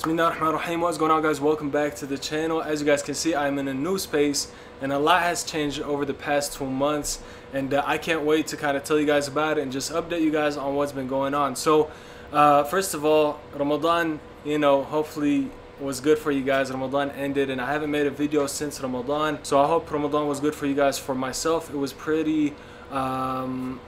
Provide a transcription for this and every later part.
Bismillahirrahmanirrahim. What's going on guys? Welcome back to the channel. As you guys can see, I'm in a new space and a lot has changed over the past two months and uh, I can't wait to kind of tell you guys about it and just update you guys on what's been going on. So, uh, first of all, Ramadan, you know, hopefully was good for you guys. Ramadan ended and I haven't made a video since Ramadan. So I hope Ramadan was good for you guys. For myself, it was pretty um,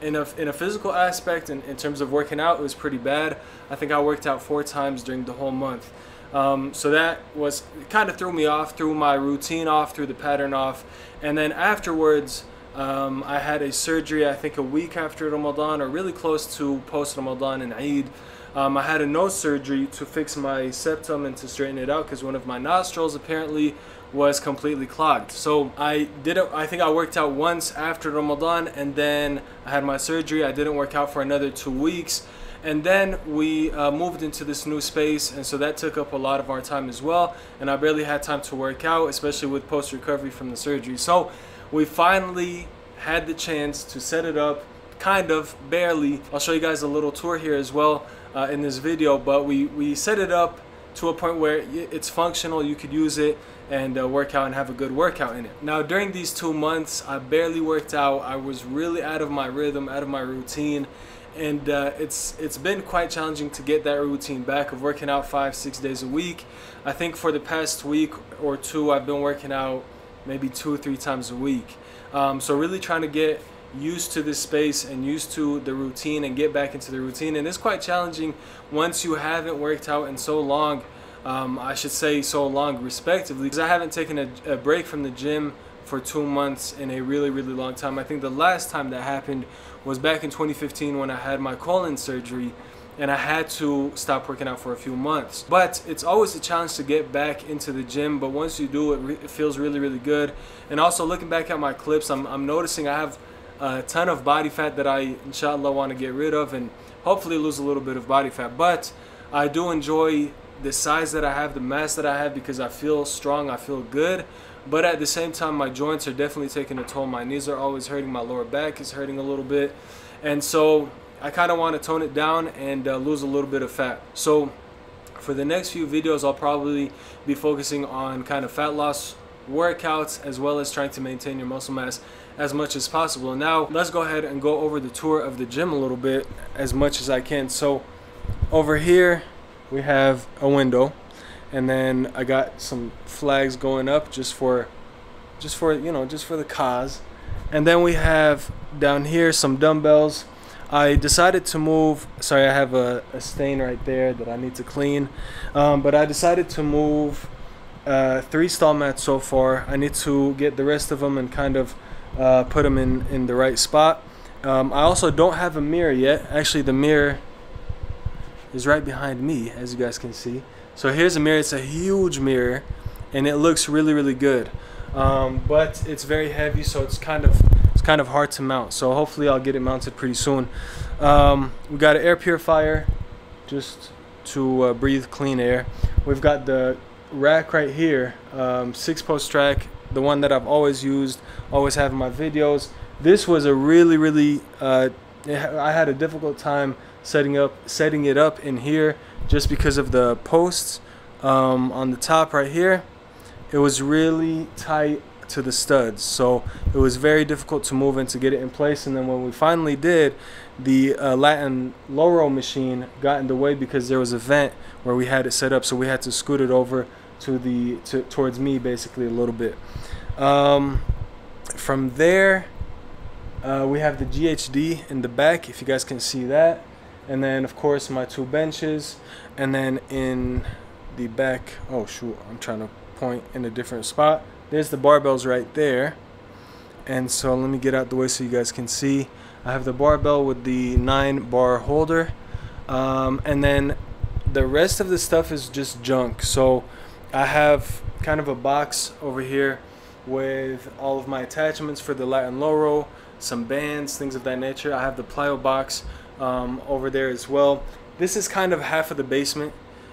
in a, in a physical aspect, in, in terms of working out, it was pretty bad. I think I worked out four times during the whole month. Um, so that was kind of threw me off, threw my routine off, threw the pattern off. And then afterwards, um, I had a surgery, I think a week after Ramadan or really close to post Ramadan and Eid. Um, I had a nose surgery to fix my septum and to straighten it out because one of my nostrils apparently was completely clogged. So I didn't, I think I worked out once after Ramadan and then I had my surgery. I didn't work out for another two weeks. And then we uh, moved into this new space and so that took up a lot of our time as well. And I barely had time to work out, especially with post-recovery from the surgery. So we finally had the chance to set it up kind of barely. I'll show you guys a little tour here as well uh, in this video but we we set it up to a point where it's functional you could use it and uh, work out and have a good workout in it. Now during these two months i barely worked out. I was really out of my rhythm out of my routine and uh, it's it's been quite challenging to get that routine back of working out five six days a week. I think for the past week or two i've been working out maybe two or three times a week. Um, so really trying to get used to this space and used to the routine and get back into the routine. And it's quite challenging once you haven't worked out in so long. Um, I should say so long respectively because I haven't taken a, a break from the gym for two months in a really really long time. I think the last time that happened was back in 2015 when I had my colon surgery and I had to stop working out for a few months. But it's always a challenge to get back into the gym, but once you do it, it feels really, really good. And also looking back at my clips, I'm, I'm noticing I have a ton of body fat that I inshallah want to get rid of and hopefully lose a little bit of body fat. But I do enjoy the size that I have the mass that I have because I feel strong I feel good. But at the same time my joints are definitely taking a toll. My knees are always hurting. My lower back is hurting a little bit. And so I kind of want to tone it down and uh, lose a little bit of fat. So for the next few videos I'll probably be focusing on kind of fat loss workouts as well as trying to maintain your muscle mass as much as possible. Now let's go ahead and go over the tour of the gym a little bit as much as I can. So over here we have a window and then I got some flags going up just for just for you know just for the cause and then we have down here some dumbbells I decided to move sorry I have a, a stain right there that I need to clean um, but I decided to move uh, three stall mats so far I need to get the rest of them and kind of uh, put them in, in the right spot. Um, I also don't have a mirror yet. Actually, the mirror is right behind me, as you guys can see. So here's a mirror. It's a huge mirror, and it looks really, really good. Um, but it's very heavy, so it's kind of it's kind of hard to mount. So hopefully, I'll get it mounted pretty soon. Um, we got an air purifier, just to uh, breathe clean air. We've got the rack right here, um, six post rack the one that I've always used, always have in my videos. This was a really, really, uh, I had a difficult time setting up, setting it up in here just because of the posts um, on the top right here. It was really tight to the studs, so it was very difficult to move and to get it in place. And then when we finally did, the uh, lat and low row machine got in the way because there was a vent where we had it set up, so we had to scoot it over to the to, towards me basically a little bit. Um, from there, uh, we have the GHD in the back, if you guys can see that. And then, of course, my two benches. And then in the back, oh shoot, I'm trying to point in a different spot. There's the barbells right there. And so let me get out the way so you guys can see. I have the barbell with the nine bar holder. Um, and then the rest of the stuff is just junk. So I have kind of a box over here with all of my attachments for the lat and low row, some bands, things of that nature. I have the plyo box um, over there as well. This is kind of half of the basement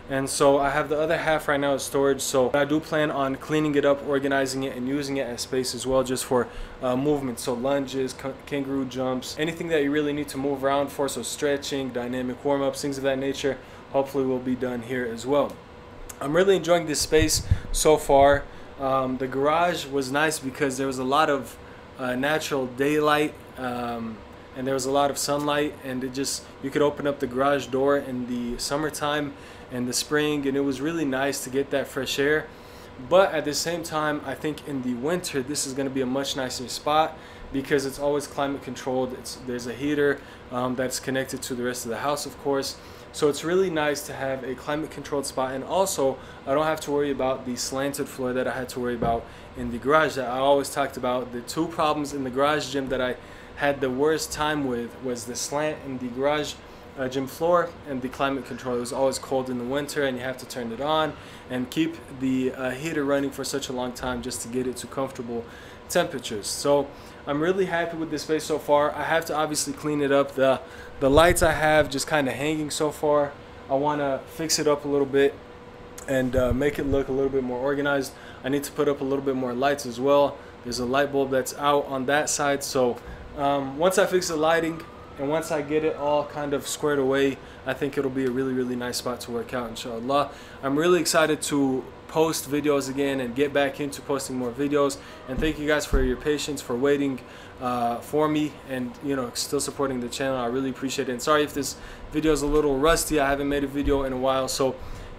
and so I have the other half right now as storage so I do plan on cleaning it up organizing it and using it as space as well just for uh, movement so lunges kangaroo jumps anything that you really need to move around for so stretching dynamic warm-ups things of that nature hopefully will be done here as well. I'm really enjoying this space so far. Um, the garage was nice because there was a lot of uh, natural daylight um, and there was a lot of sunlight and it just you could open up the garage door in the summertime and the spring and it was really nice to get that fresh air. But at the same time i think in the winter this is going to be a much nicer spot because it's always climate controlled. It's there's a heater um, that's connected to the rest of the house of course so it's really nice to have a climate controlled spot and also I don't have to worry about the slanted floor that I had to worry about in the garage that I always talked about. The two problems in the garage gym that I had the worst time with was the slant in the garage uh, gym floor and the climate control. It was always cold in the winter and you have to turn it on and keep the uh, heater running for such a long time just to get it to comfortable temperatures. So I'm really happy with this space so far. I have to obviously clean it up. The, the lights I have just kind of hanging so far. I want to fix it up a little bit and uh, make it look a little bit more organized. I need to put up a little bit more lights as well. There's a light bulb that's out on that side. So um, once I fix the lighting, and once I get it all kind of squared away, I think it'll be a really, really nice spot to work out, inshallah. I'm really excited to post videos again and get back into posting more videos. And thank you guys for your patience, for waiting uh, for me and, you know, still supporting the channel. I really appreciate it. And sorry if this video is a little rusty. I haven't made a video in a while, so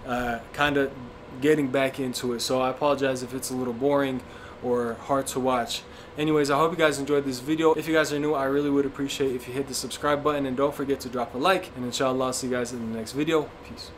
uh, kind of getting back into it. So I apologize if it's a little boring or hard to watch. Anyways, I hope you guys enjoyed this video. If you guys are new, I really would appreciate if you hit the subscribe button and don't forget to drop a like. And inshallah, I'll see you guys in the next video. Peace.